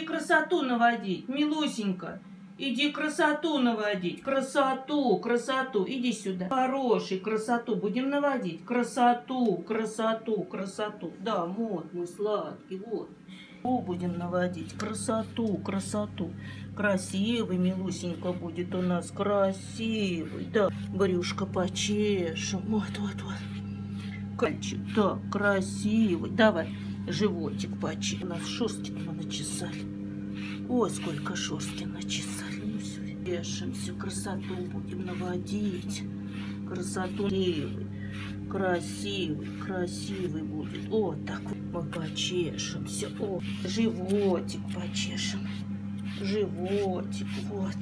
красоту наводить, милусенька. Иди красоту наводить, красоту, красоту, иди сюда. Хороший, красоту будем наводить, красоту, красоту, красоту. Да, вот мой сладкий, вот. О, будем наводить, красоту, красоту. Красивый, милусенька будет у нас, красивый, да. Брюшко почешем, вот, вот, вот. Кальчик, да, красивый. Давай, животик почешем. У нас шерстки начесали. Ой, сколько шерстки начесали. Ну все, вешаемся, красоту будем наводить. Красоту. Красивый, красивый, красивый будет. Вот так мы почешемся. О, животик почешем. Животик, вот.